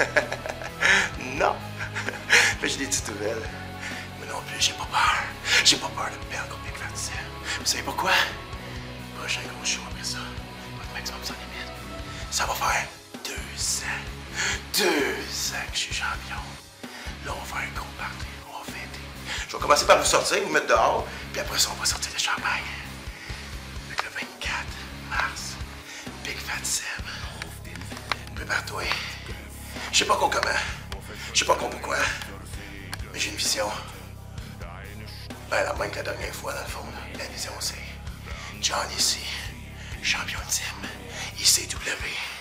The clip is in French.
non. Mais j'ai des petites nouvelles. Mais non plus, j'ai pas peur. J'ai pas peur de perdre contre Big Fat. Vous savez pourquoi? Prochain gros show après ça. Votre maximum sans limite. Ça va faire deux ans. Deux ans que je suis champion. Là, on va faire un gros party. On va fêter. Je vais commencer par vous sortir, vous mettre dehors. Puis après ça, on va sortir le champagne. Le 24 mars. Big Fat Sam. Prépare-toi. Je sais pas con comment. Je sais pas con pourquoi. Mais j'ai une vision. Ben, la même que la dernière fois, dans le fond. La vision, c'est John ici, champion de team, ICW.